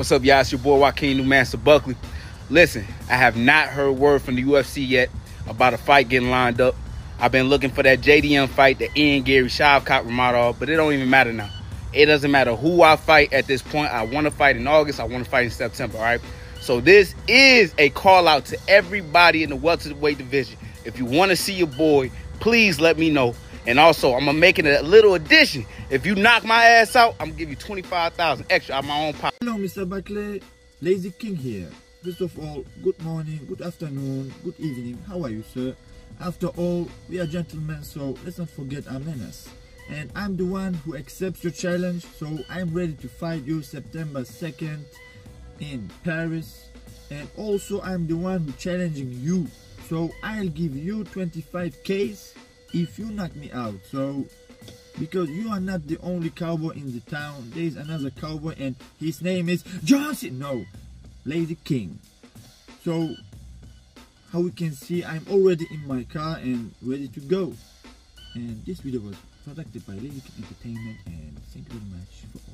What's up, y'all? It's your boy Joaquin New Mansa Buckley. Listen, I have not heard word from the UFC yet about a fight getting lined up. I've been looking for that JDM fight, the Ian Garry Shavkat Rakhmonov, but it don't even matter now. It doesn't matter who I fight at this point. I want to fight in August. I want to fight in September. All right. So this is a call out to everybody in the welterweight division. If you want to see your boy, please let me know. And also, I'm gonna make it a little addition. If you knock my ass out, I'm gonna give you 25,000 extra out my own pocket. Hello, Mr. Buckley. Lazy King here. First of all, good morning, good afternoon, good evening. How are you, sir? After all, we are gentlemen, so let's not forget our manners. And I'm the one who accepts your challenge, so I'm ready to fight you September 2nd in Paris. And also, I'm the one challenging you, so I'll give you 25k's if you knock me out. So because you are not the only cowboy in the town. There is another cowboy and his name is Johnson. No, Lazy King. So, how we can see, I'm already in my car and ready to go. And this video was produced by Lazy King Entertainment and thank you very much for.